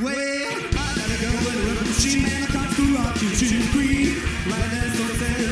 way. I gotta go and run. She man, I can't screw up. She's queen. My dance don't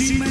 Teammate.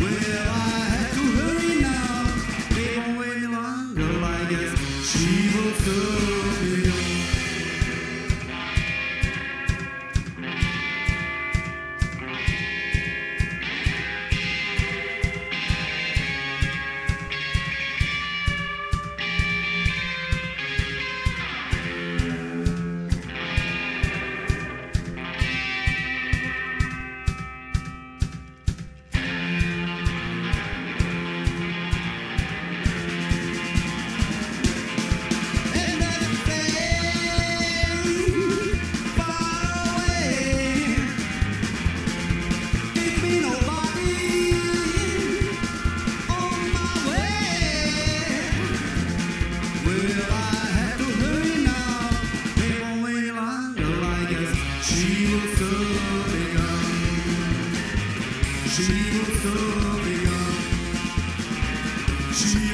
Well,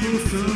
revolução.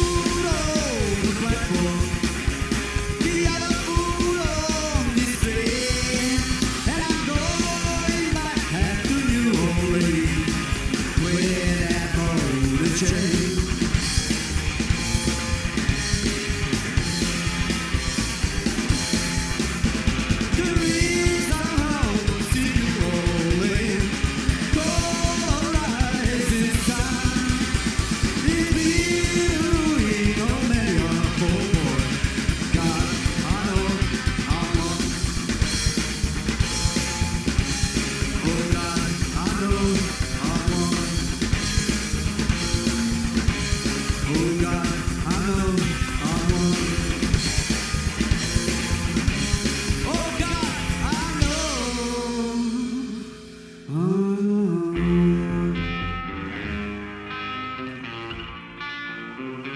Mm-hmm.